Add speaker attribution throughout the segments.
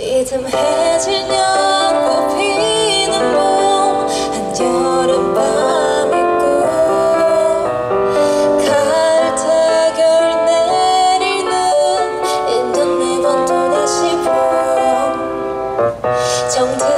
Speaker 1: 이듬 해질면 꽃피는 봄 한여름밤 있고 갈타결 내리는 인도 네번 또다시 봄. 정든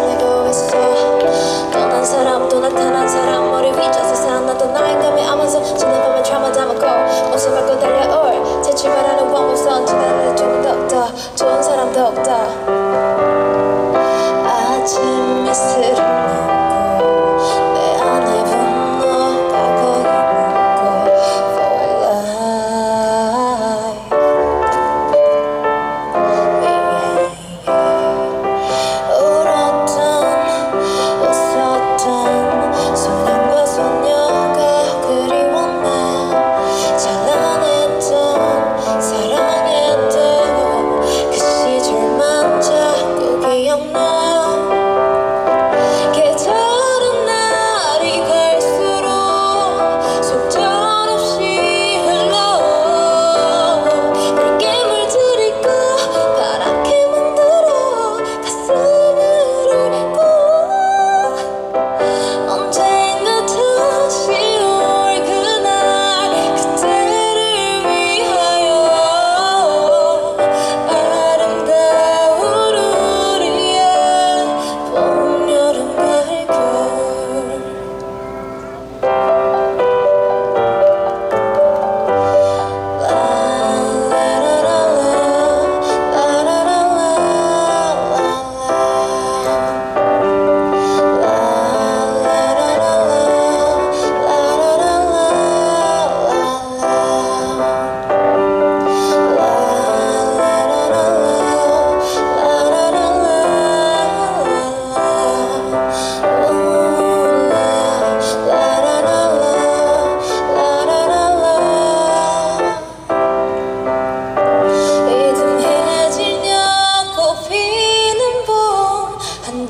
Speaker 1: 더욱더 아침 미스를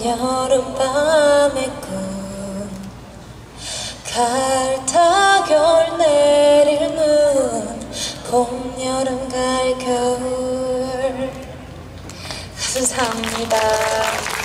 Speaker 1: 여름밤의 꿈 갈타결 내릴 눈 봄, 여름, 갈 겨울. 감사합니다.